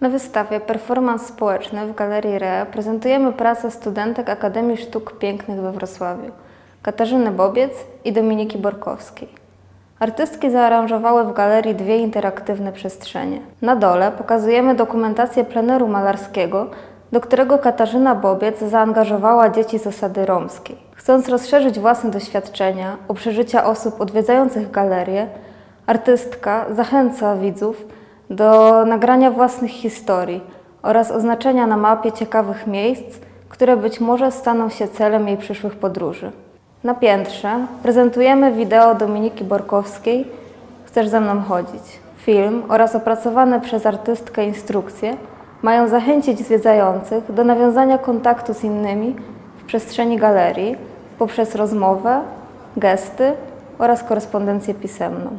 Na wystawie Performance Społeczny w Galerii RE prezentujemy pracę studentek Akademii Sztuk Pięknych we Wrocławiu, Katarzyny Bobiec i Dominiki Borkowskiej. Artystki zaaranżowały w galerii dwie interaktywne przestrzenie. Na dole pokazujemy dokumentację pleneru malarskiego, do którego Katarzyna Bobiec zaangażowała dzieci z osady romskiej. Chcąc rozszerzyć własne doświadczenia o przeżycia osób odwiedzających galerię, artystka zachęca widzów do nagrania własnych historii oraz oznaczenia na mapie ciekawych miejsc, które być może staną się celem jej przyszłych podróży. Na piętrze prezentujemy wideo Dominiki Borkowskiej Chcesz ze mną chodzić? Film oraz opracowane przez artystkę instrukcje mają zachęcić zwiedzających do nawiązania kontaktu z innymi w przestrzeni galerii poprzez rozmowę, gesty oraz korespondencję pisemną.